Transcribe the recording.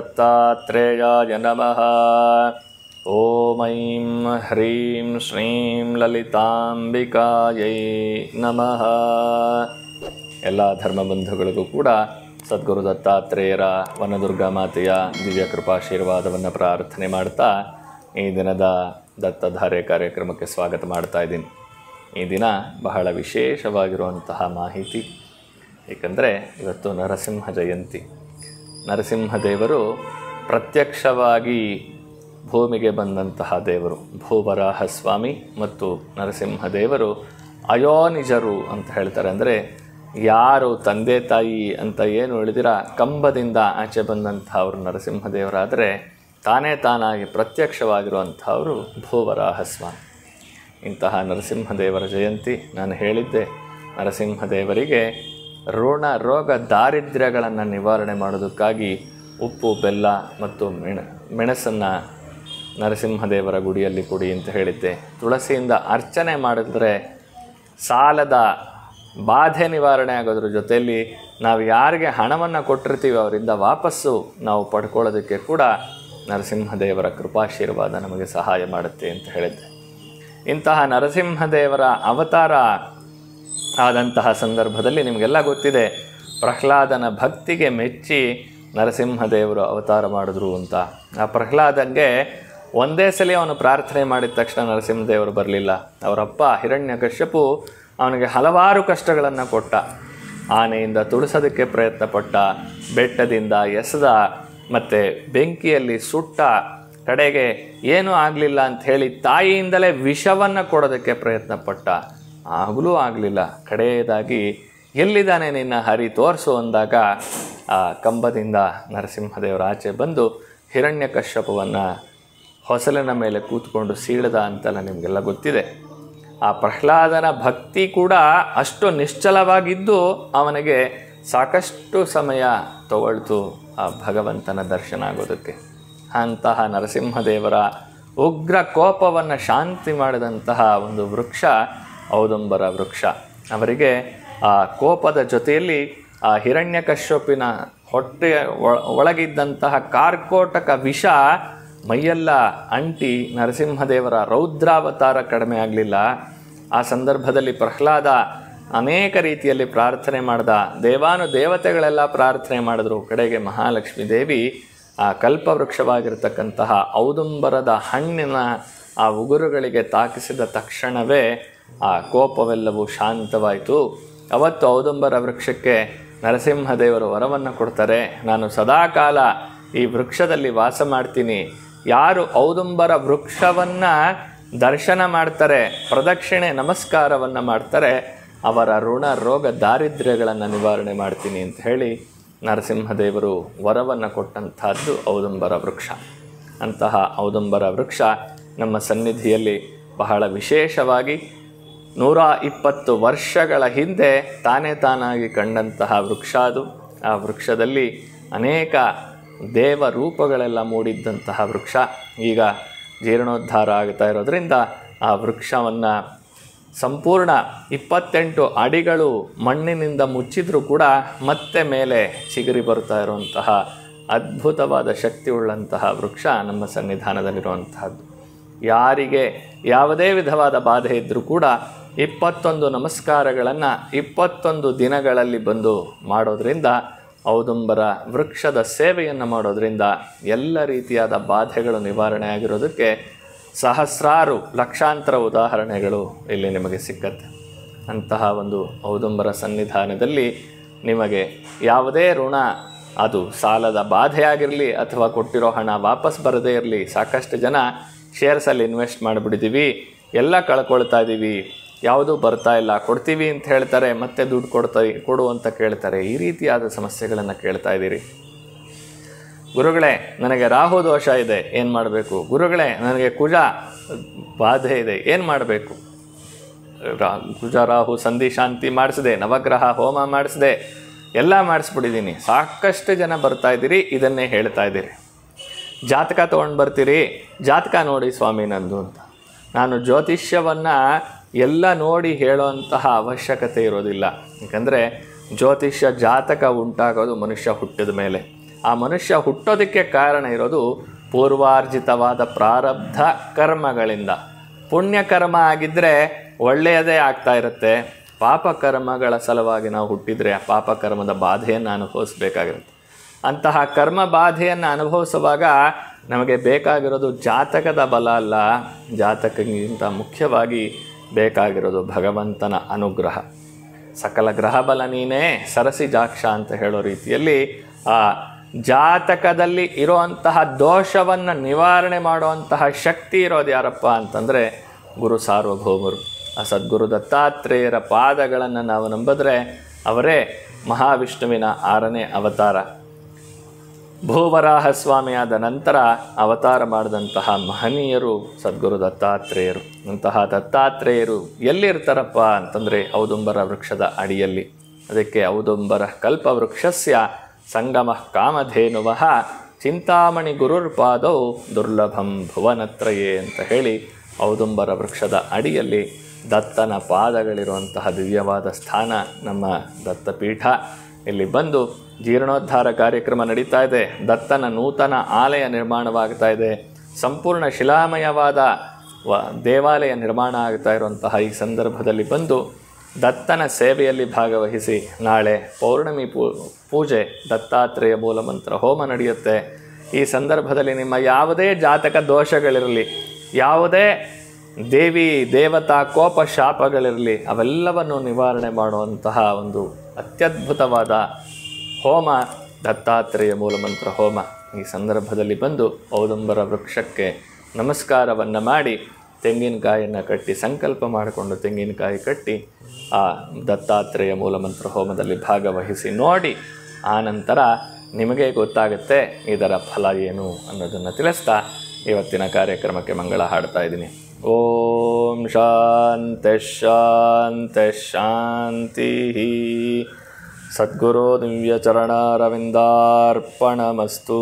ಸದ್ಗುರುದತ್ತಾತ್ರೇಯಾಯ ನಮಃ ಓಂ ಐಂ ಹ್ರೀಂ ಶ್ರೀಂ ಲಲಿತಾಂಬಿಕಾಯೈ ನಮಃ ಎಲ್ಲ ಧರ್ಮಬಂಧುಗಳಿಗೂ ಕೂಡ ಸದ್ಗುರು ದತ್ತಾತ್ರೇಯರ ವನದುರ್ಗಾ ಮಾತೆಯ ದಿವ್ಯ ಕೃಪಾಶೀರ್ವಾದವನ್ನು ಪ್ರಾರ್ಥನೆ ಮಾಡ್ತಾ ಈ ದಿನದ ದತ್ತಧಾರೆ ಕಾರ್ಯಕ್ರಮಕ್ಕೆ ಸ್ವಾಗತ ಮಾಡ್ತಾ ಇದ್ದೀನಿ. ಈ ದಿನ ಬಹಳ ವಿಶೇಷವಾಗಿರುವಂತಹ ಮಾಹಿತಿ, ಏಕೆಂದರೆ ಇವತ್ತು ನರಸಿಂಹ ಜಯಂತಿ. ನರಸಿಂಹದೇವರು ಪ್ರತ್ಯಕ್ಷವಾಗಿ ಭೂಮಿಗೆ ಬಂದಂತಹ ದೇವರು ಭೂವರಾಹ ಸ್ವಾಮಿ ಮತ್ತು ನರಸಿಂಹದೇವರು ಅಯೋನಿಜರು ಅಂತ ಹೇಳ್ತಾರೆ. ಅಂದರೆ ಯಾರು ತಂದೆ ತಾಯಿ ಅಂತ ಏನು ಹೇಳಿದಿರ, ಕಂಬದಿಂದ ಆಚೆ ಬಂದಂಥವ್ರು ನರಸಿಂಹದೇವರಾದರೆ ತಾನೇ ತಾನಾಗಿ ಪ್ರತ್ಯಕ್ಷವಾಗಿರುವಂಥವರು ಭೂವರಾಹ ಸ್ವಾಮಿ ಇಂತಹ ನರಸಿಂಹದೇವರ ಜಯಂತಿ ನಾನು ಹೇಳಿದ್ದೆ. ನರಸಿಂಹದೇವರಿಗೆ ಋಣ, ರೋಗ, ದಾರಿದ್ರ್ಯಗಳನ್ನು ನಿವಾರಣೆ ಮಾಡೋದಕ್ಕಾಗಿ ಉಪ್ಪು, ಬೆಲ್ಲ ಮತ್ತು ಮೆಣ, ಮೆಣಸನ್ನು ನರಸಿಂಹದೇವರ ಗುಡಿಯಲ್ಲಿ ಕೊಡಿ ಅಂತ ಹೇಳಿದ್ದೆ. ತುಳಸಿಯಿಂದ ಅರ್ಚನೆ ಮಾಡಿದ್ರೆ ಸಾಲದ ಬಾಧೆ ನಿವಾರಣೆ ಆಗೋದ್ರ ಜೊತೆಯಲ್ಲಿ ನಾವು ಯಾರಿಗೆ ಹಣವನ್ನು ಕೊಟ್ಟಿರ್ತೀವಿ ಅವರಿಂದ ವಾಪಸ್ಸು ನಾವು ಪಡ್ಕೊಳ್ಳೋದಕ್ಕೆ ಕೂಡ ನರಸಿಂಹದೇವರ ಕೃಪಾಶೀರ್ವಾದ ನಮಗೆ ಸಹಾಯ ಮಾಡುತ್ತೆ ಅಂತ ಹೇಳಿದ್ದೆ. ಇಂತಹ ನರಸಿಂಹದೇವರ ಅವತಾರ ಆದಂತಹ ಸಂದರ್ಭದಲ್ಲಿ ನಿಮಗೆಲ್ಲ ಗೊತ್ತಿದೆ, ಪ್ರಹ್ಲಾದನ ಭಕ್ತಿಗೆ ಮೆಚ್ಚಿ ನರಸಿಂಹದೇವರು ಅವತಾರ ಮಾಡಿದ್ರು ಅಂತ. ಆ ಪ್ರಹ್ಲಾದಂಗೆ ಒಂದೇ ಸಲ ಅವನು ಪ್ರಾರ್ಥನೆ ಮಾಡಿದ ತಕ್ಷಣ ನರಸಿಂಹದೇವರು ಬರಲಿಲ್ಲ. ಅವರಪ್ಪ, ಹಿರಣ್ಯ ಕಶ್ಯಪು ಅವನಿಗೆ ಹಲವಾರು ಕಷ್ಟಗಳನ್ನು ಕೊಟ್ಟ. ಆನೆಯಿಂದ ತುಳಿಸೋದಕ್ಕೆ ಪ್ರಯತ್ನ ಪಟ್ಟ ಬೆಟ್ಟದಿಂದ ಎಸೆದ, ಮತ್ತು ಬೆಂಕಿಯಲ್ಲಿ ಸುಟ್ಟ, ಕಡೆಗೆ ಏನೂ ಆಗಲಿಲ್ಲ ಅಂಥೇಳಿ ತಾಯಿಯಿಂದಲೇ ವಿಷವನ್ನು ಕೊಡೋದಕ್ಕೆ ಪ್ರಯತ್ನ ಪಟ್ಟ ಆಗಲೂ ಆಗಲಿಲ್ಲ. ಕಡೆಯದಾಗಿ ಎಲ್ಲಿದ್ದಾನೆ ನಿನ್ನ ಹರಿ ತೋರಿಸು ಅಂದಾಗ ಆ ಕಂಬದಿಂದ ನರಸಿಂಹದೇವರ ಆಚೆ ಬಂದು ಹಿರಣ್ಯ ಕಶ್ಯಪವನ್ನು ಹೊಸಲಿನ ಮೇಲೆ ಕೂತ್ಕೊಂಡು ಸೀಳದ ಅಂತೆಲ್ಲ ನಿಮಗೆಲ್ಲ ಗೊತ್ತಿದೆ. ಆ ಪ್ರಹ್ಲಾದನ ಭಕ್ತಿ ಕೂಡ ಅಷ್ಟು ನಿಶ್ಚಲವಾಗಿದ್ದು ಅವನಿಗೆ ಸಾಕಷ್ಟು ಸಮಯ ತಗೊಳ್ತು ಆ ಭಗವಂತನ ದರ್ಶನ ಆಗೋದಕ್ಕೆ. ಅಂತಹ ನರಸಿಂಹದೇವರ ಉಗ್ರ ಕೋಪವನ್ನು ಶಾಂತಿ ಮಾಡಿದಂತಹ ಒಂದು ವೃಕ್ಷ ಔದಂಬರ ವೃಕ್ಷ. ಅವರಿಗೆ, ಆ, ಕೋಪದ ಜೊತೆಯಲ್ಲಿ, ಆ ಹಿರಣ್ಯಕಶ್ಯಪಿನ ಹೊಟ್ಟೆಯ ಒಳಗಿದ್ದಂತಹ ಕಾರ್ಕೋಟಕ ವಿಷ ಮೈಯೆಲ್ಲ ಅಂಟಿ ನರಸಿಂಹದೇವರ ರೌದ್ರಾವತಾರ ಕಡಿಮೆ ಆಗಲಿಲ್ಲ. ಆ ಸಂದರ್ಭದಲ್ಲಿ ಪ್ರಹ್ಲಾದ ಅನೇಕ ರೀತಿಯಲ್ಲಿ ಪ್ರಾರ್ಥನೆ ಮಾಡ್ದ. ದೇವಾನು ದೇವತೆಗಳೆಲ್ಲ ಪ್ರಾರ್ಥನೆ ಮಾಡಿದ್ರು. ಕಡೆಗೆ ಮಹಾಲಕ್ಷ್ಮೀ ದೇವಿ, ಆ, ಕಲ್ಪವೃಕ್ಷವಾಗಿರ್ತಕ್ಕಂತಹ ಔದುಂಬರದ ಹಣ್ಣಿನ ಆ ಉಗುರುಗಳಿಗೆ ತಾಕಿಸಿದ ತಕ್ಷಣವೇ ಆ ಕೋಪವೆಲ್ಲವೂ ಶಾಂತವಾಯಿತು. ಅವತ್ತು ಔದುಂಬರ ವೃಕ್ಷಕ್ಕೆ ನರಸಿಂಹದೇವರು ವರವನ್ನು ಕೊಡ್ತಾರೆ. ನಾನು ಸದಾಕಾಲ ಈ ವೃಕ್ಷದಲ್ಲಿ ವಾಸ ಮಾಡ್ತೀನಿ. ಯಾರು ಔದುಂಬರ ವೃಕ್ಷವನ್ನು ದರ್ಶನ ಮಾಡ್ತಾರೆ, ಪ್ರದಕ್ಷಿಣೆ ನಮಸ್ಕಾರವನ್ನು ಮಾಡ್ತಾರೆ, ಅವರ ಋಣ ರೋಗ ದಾರಿದ್ರ್ಯಗಳನ್ನು ನಿವಾರಣೆ ಮಾಡ್ತೀನಿ ಅಂತ ಹೇಳಿ ನರಸಿಂಹದೇವರು ವರವನ್ನು ಕೊಟ್ಟಂತಹದ್ದು ಔದುಂಬರ ವೃಕ್ಷ. ಅಂತಹ ಔದುಂಬರ ವೃಕ್ಷ ನಮ್ಮ ಸನ್ನಿಧಿಯಲ್ಲಿ ಬಹಳ ವಿಶೇಷವಾಗಿ ನೂರ ಇಪ್ಪತ್ತು ವರ್ಷಗಳ ಹಿಂದೆ ತಾನೇ ತಾನಾಗಿ ಕಂಡಂತಹ ವೃಕ್ಷ ಅದು. ಆ ವೃಕ್ಷದಲ್ಲಿ ಅನೇಕ ದೇವ ರೂಪಗಳೆಲ್ಲ ಮೂಡಿದ್ದಂತಹ ವೃಕ್ಷ. ಈಗ ಜೀರ್ಣೋದ್ಧಾರ ಆಗ್ತಾ ಇರೋದರಿಂದ ಆ ವೃಕ್ಷವನ್ನು ಸಂಪೂರ್ಣ ಇಪ್ಪತ್ತೆಂಟು ಅಡಿಗಳು ಮಣ್ಣಿನಿಂದ ಮುಚ್ಚಿದರೂ ಕೂಡ ಮತ್ತೆ ಮೇಲೆ ಚಿಗುರಿ ಬರ್ತಾ ಇರುವಂತಹ ಅದ್ಭುತವಾದ ಶಕ್ತಿ ಉಳ್ಳಂತಹ ವೃಕ್ಷ ನಮ್ಮ ಸನ್ನಿಧಾನದಲ್ಲಿರುವಂತಹದ್ದು. ಯಾರಿಗೆ ಯಾವುದೇ ವಿಧವಾದ ಬಾಧೆ ಇದ್ದರೂ ಕೂಡ ಇಪ್ಪತ್ತೊಂದು ನಮಸ್ಕಾರಗಳನ್ನು ಇಪ್ಪತ್ತೊಂದು ದಿನಗಳಲ್ಲಿ ಬಂದು ಮಾಡೋದರಿಂದ ಔದುಂಬರ ವೃಕ್ಷದ ಸೇವೆಯನ್ನು ಮಾಡೋದರಿಂದ ಎಲ್ಲ ರೀತಿಯಾದ ಬಾಧೆಗಳು ನಿವಾರಣೆ ಆಗಿರೋದಕ್ಕೆ ಸಹಸ್ರಾರು ಲಕ್ಷಾಂತರ ಉದಾಹರಣೆಗಳು ಇಲ್ಲಿ ನಿಮಗೆ ಸಿಕ್ಕತ್ತೆ. ಅಂತಹ ಒಂದು ಔದುಂಬರ ಸನ್ನಿಧಾನದಲ್ಲಿ ನಿಮಗೆ ಯಾವುದೇ ಋಣ, ಅದು ಸಾಲದ ಬಾಧೆಯಾಗಿರಲಿ ಅಥವಾ ಕೊಟ್ಟಿರೋ ಹಣ ವಾಪಸ್ ಬರದೇ ಇರಲಿ, ಸಾಕಷ್ಟು ಜನ ಶೇರ್ಸಲ್ಲಿ ಇನ್ವೆಸ್ಟ್ ಮಾಡಿಬಿಡಿದ್ದೀವಿ ಎಲ್ಲ ಕಳ್ಕೊಳ್ತಾ ಇದ್ದೀವಿ ಯಾವುದೂ ಬರ್ತಾ ಇಲ್ಲ, ಕೊಡ್ತೀವಿ ಅಂತ ಹೇಳ್ತಾರೆ, ಮತ್ತೆ ದುಡ್ಡು ಕೊಡ್ತಾ, ಕೊಡು ಅಂತ ಕೇಳ್ತಾರೆ. ಈ ರೀತಿಯಾದ ಸಮಸ್ಯೆಗಳನ್ನು ಕೇಳ್ತಾ ಇದ್ದೀರಿ. ಗುರುಗಳೇ, ನನಗೆ ರಾಹು ದೋಷ ಇದೆ, ಏನು ಮಾಡಬೇಕು? ಗುರುಗಳೇ, ನನಗೆ ಕುಜ ಬಾಧೆ ಇದೆ, ಏನು ಮಾಡಬೇಕು? ರಾ, ಕುಜ, ರಾಹು, ಸಂಧಿ, ಶಾಂತಿ ಮಾಡಿಸಿದೆ, ನವಗ್ರಹ, ಹೋಮ ಮಾಡಿಸಿದೆ, ಎಲ್ಲ ಮಾಡಿಸ್ಬಿಟ್ಟಿದ್ದೀನಿ. ಸಾಕಷ್ಟು ಜನ ಬರ್ತಾ ಇದ್ದೀರಿ, ಇದನ್ನೇ ಹೇಳ್ತಾ ಇದ್ದೀರಿ. ಜಾತಕ ತೊಗೊಂಡು ಬರ್ತೀರಿ. ಜಾತಕ ನೋಡಿ ಸ್ವಾಮಿ ನಂದು ಅಂತ. ನಾನು ಜ್ಯೋತಿಷ್ಯವನ್ನು ಎಲ್ಲ ನೋಡಿ ಹೇಳೋಂತಹ ಅವಶ್ಯಕತೆ ಇರೋದಿಲ್ಲ. ಯಾಕಂದರೆ ಜ್ಯೋತಿಷ್ಯ ಜಾತಕ ಉಂಟಾಗೋದು ಮನುಷ್ಯ ಹುಟ್ಟಿದ ಮೇಲೆ. ಆ ಮನುಷ್ಯ ಹುಟ್ಟೋದಕ್ಕೆ ಕಾರಣ ಇರೋದು ಪೂರ್ವಾರ್ಜಿತವಾದ ಪ್ರಾರಬ್ಧ ಕರ್ಮಗಳಿಂದ. ಪುಣ್ಯಕರ್ಮ ಆಗಿದ್ದರೆ ಒಳ್ಳೆಯದೇ ಆಗ್ತಾ ಇರುತ್ತೆ. ಪಾಪಕರ್ಮಗಳ ಸಲುವಾಗಿ ನಾವು ಹುಟ್ಟಿದರೆ ಆ ಪಾಪಕರ್ಮದ ಬಾಧೆಯನ್ನು ಅನುಭವಿಸ್ಬೇಕಾಗಿರುತ್ತೆ ಅಂತಹ ಕರ್ಮ ಬಾಧೆಯನ್ನು ಅನುಭವಿಸುವಾಗ ನಮಗೆ ಬೇಕಾಗಿರೋದು ಜಾತಕದ ಬಲ ಅಲ್ಲ, ಜಾತಕಕ್ಕಿಂತ ಮುಖ್ಯವಾಗಿ ಬೇಕಾಗಿರೋದು ಭಗವಂತನ ಅನುಗ್ರಹ. ಸಕಲ ಗ್ರಹ ಬಲ ನೀನೇ, ಸರಸಿ ಜಾಕ್ಷ ಅಂತ ಹೇಳೋ ರೀತಿಯಲ್ಲಿ ಆ ಜಾತಕದಲ್ಲಿ ಇರುವಂತಹ ದೋಷವನ್ನು ನಿವಾರಣೆ ಮಾಡುವಂತಹ ಶಕ್ತಿ ಇರೋದು ಯಾರಪ್ಪ ಅಂತಂದರೆ ಗುರು ಸಾರ್ವಭೌಮರು. ಆ ಸದ್ಗುರು ದತ್ತಾತ್ರೇಯರ ಪಾದಗಳನ್ನು ನಾವು ನಂಬಿದ್ರೆ ಅವರೇ ಮಹಾವಿಷ್ಣುವಿನ ಆರನೇ ಅವತಾರ. ಭೂವರಾಹ ಸ್ವಾಮಿಯಾದ ನಂತರ ಅವತಾರ ಮಾಡಿದಂತಹ ಮಹನೀಯರು ಸದ್ಗುರು ದತ್ತಾತ್ರೇಯರು. ಅಂತಹ ದತ್ತಾತ್ರೇಯರು ಎಲ್ಲಿರ್ತಾರಪ್ಪ ಅಂತಂದರೆ ಔದುಂಬರ ವೃಕ್ಷದ ಅಡಿಯಲ್ಲಿ. ಅದಕ್ಕೆ ಔದುಂಬರ ಕಲ್ಪವೃಕ್ಷಸ್ಯ ಸಂಗಮ ಕಾಮಧೇನುವ ಚಿಂತಾಮಣಿ ಗುರುರ್ಪಾದೌ ದುರ್ಲಭಂ ಭುವನತ್ರಯೇ ಅಂತ ಹೇಳಿ ಔದುಂಬರ ವೃಕ್ಷದ ಅಡಿಯಲ್ಲಿ ದತ್ತನ ಪಾದಗಳಿರುವಂತಹ ದಿವ್ಯವಾದ ಸ್ಥಾನ ನಮ್ಮ ದತ್ತಪೀಠ ಇಲ್ಲಿ ಬಂದು ಜೀರ್ಣೋದ್ಧಾರ ಕಾರ್ಯಕ್ರಮ ನಡೀತಾ ಇದೆ. ದತ್ತನ ನೂತನ ಆಲಯ ನಿರ್ಮಾಣವಾಗ್ತಾ ಇದೆ. ಸಂಪೂರ್ಣ ಶಿಲಾಮಯವಾದ ವ ದೇವಾಲಯ ನಿರ್ಮಾಣ ಆಗ್ತಾ ಇರುವಂತಹ ಈ ಸಂದರ್ಭದಲ್ಲಿ ಬಂದು ದತ್ತನ ಸೇವೆಯಲ್ಲಿ ಭಾಗವಹಿಸಿ ನಾಳೆ ಪೌರ್ಣಮಿ ಪೂಜೆ ದತ್ತಾತ್ರೇಯ ಮೂಲಮಂತ್ರ ಹೋಮ ನಡೆಯುತ್ತೆ. ಈ ಸಂದರ್ಭದಲ್ಲಿ ನಿಮ್ಮ ಯಾವುದೇ ಜಾತಕ ದೋಷಗಳಿರಲಿ, ಯಾವುದೇ ದೇವಿ ದೇವತಾ ಕೋಪ ಶಾಪಗಳಿರಲಿ, ಅವೆಲ್ಲವನ್ನು ನಿವಾರಣೆ ಮಾಡುವಂತಹ ಒಂದು ಅತ್ಯದ್ಭುತವಾದ ಹೋಮ ದತ್ತಾತ್ರೇಯ ಮೂಲಮಂತ್ರ ಹೋಮ ಈ ಸಂದರ್ಭದಲ್ಲಿ ಬಂದು ಔದಂಬರ ವೃಕ್ಷಕ್ಕೆ ನಮಸ್ಕಾರವನ್ನು ಮಾಡಿ ತೆಂಗಿನಕಾಯಿಯನ್ನು ಕಟ್ಟಿ ಸಂಕಲ್ಪ ಮಾಡಿಕೊಂಡು ತೆಂಗಿನಕಾಯಿ ಕಟ್ಟಿ ಆ ದತ್ತಾತ್ರೇಯ ಮೂಲಮಂತ್ರ ಹೋಮದಲ್ಲಿ ಭಾಗವಹಿಸಿ ನೋಡಿ ಆನಂತರ ನಂತರ ನಿಮಗೆ ಗೊತ್ತಾಗುತ್ತೆ ಇದರ ಫಲ ಏನು ಅನ್ನೋದನ್ನು ತಿಳಿಸ್ತಾ ಇವತ್ತಿನ ಕಾರ್ಯಕ್ರಮಕ್ಕೆ ಮಂಗಳ ಹಾಡ್ತಾ ಇದ್ದೀನಿ. ಓಂ ಶಾಂತಿ ಶಾಂತಿ ಶಾಂತಿ सद्गुरो दिव्यचरणरविन्दार्पणमस्तु।